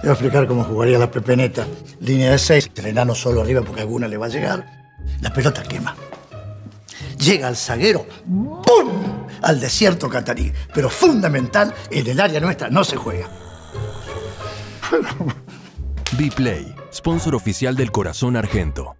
Te voy a explicar cómo jugaría la pepeneta. Línea de seis, el enano solo arriba porque alguna le va a llegar. La pelota quema. Llega al zaguero, ¡bum! Al desierto catarí. Pero fundamental, en el área nuestra no se juega. B-Play, sponsor oficial del Corazón Argento.